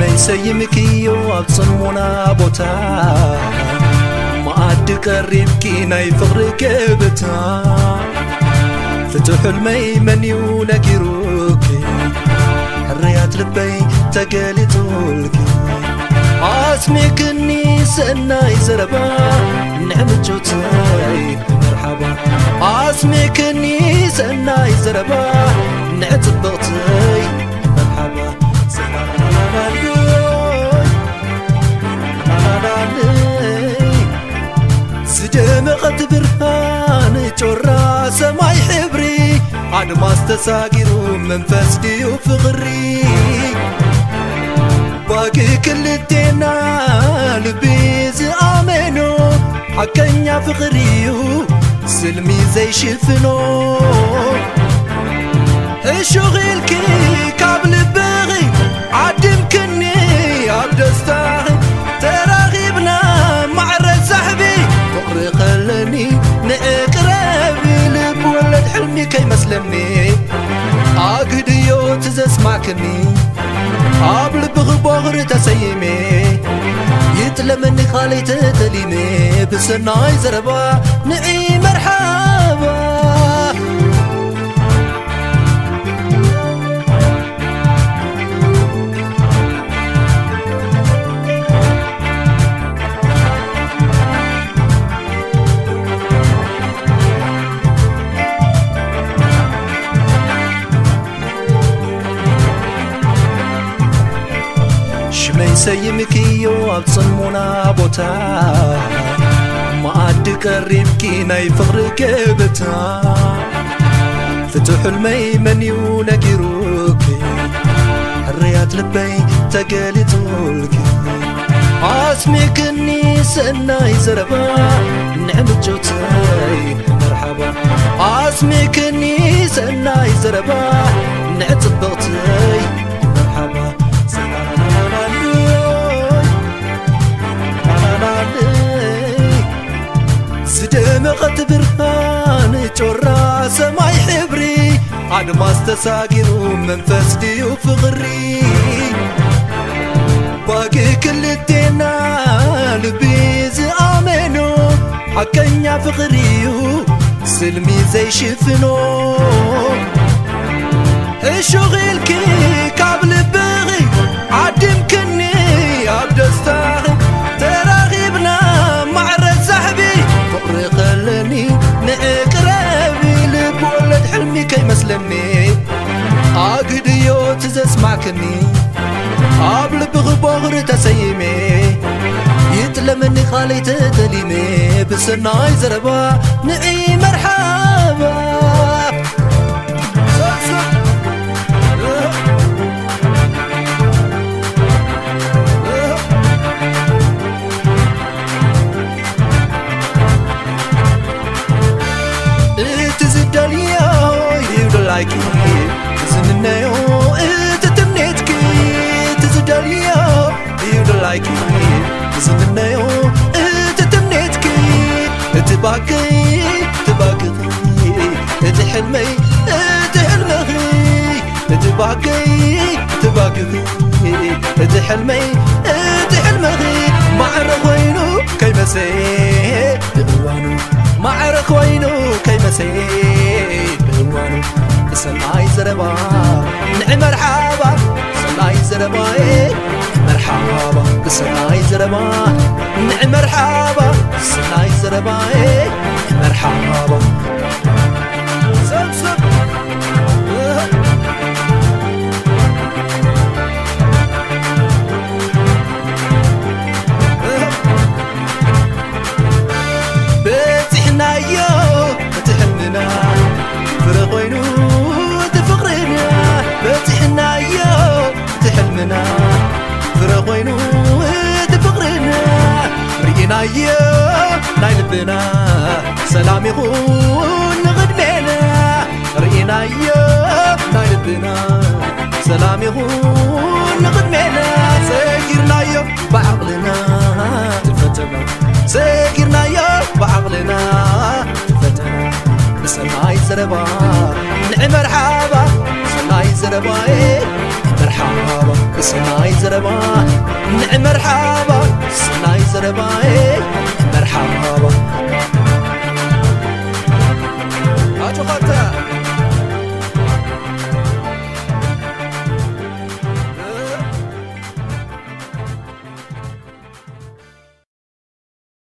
መይሰይምክዮ ኣብ ፅንሙና ቦታ መኣዲ ቀሪብኪ ናይ ፍቕሪ ገበታ ፍትሑልመይ መንዩ ነጊሩኪ ሕርያት ልበይ ተገሊጡልኪ ኣስሚክኒ ሰናይ ዘረባ ንዕምጆተይ መርሓባ ኣስሚክኒ دمغت برهان جرى سماي حبري عن ما استساقر من فسدي وفغري باقي كل الدين البيز آمنو يا فغري سلمي زي شفنو شغل كي قبل اسمع كمي قبل بغبغر تسيمي يتلمني خالي تتليمي بس النايز ربا نقي مرحبا شمن سيمكي واتصن منا بوتا ما عدك الريبكي نايفر كبتا فتح الميمن يونا روكي الريات لبي تقالي طولكي عاسمك النيس الناي زربا نعم الجوتاي مرحبا عاسمك النيس الناي زربا الراس ما يحبري عاد ما استساقر من فسدي وفغري باقي كل الدنا لبيز امنو حكنا فغري سلمي زي شفنو الشغل كي قبل بغي عاد يمكن تسمع معكني قبل بغبغر تسيمي يتلمني خالي تتليمي بس النايز ربا نقي مرحبا ናይኪ ዝምነዮ እቲ ትምኔትኪ እቲ ባክይ ትባክኺ እቲ ሕልመይ እቲ ሕልመኺ እቲ ባክይ ትባክኺ እቲ ሕልመይ እቲ ሕልመኺ ማዕረ ኮይኑ ከይመሰየ ብእዋኑ ማዕረ ኮይኑ ከይመሰየ ብእዋኑ ሰናይ ዘረባ ንዕ መርሓባ ሰናይ ዘረባየ مرحبا بصناي نعم مرحبا ናየ ናይ ልብና ሰላም ይኹን ንቕድሜና ርኢናየ ናይ ልብና ሰላም ይኹን ንቕድሜና ሰጊርናዮ ብዓቕልና ትፈተና ሰጊርናዮ ብዓቕልና ትፈተና ንሰናይ ዘረባ ንዕመርሓባ ሰናይ ዘረባ مرحبا اسمعي زربا نعم مرحبا سናይ ዘረባየ መርሓባ ኣጆኻተ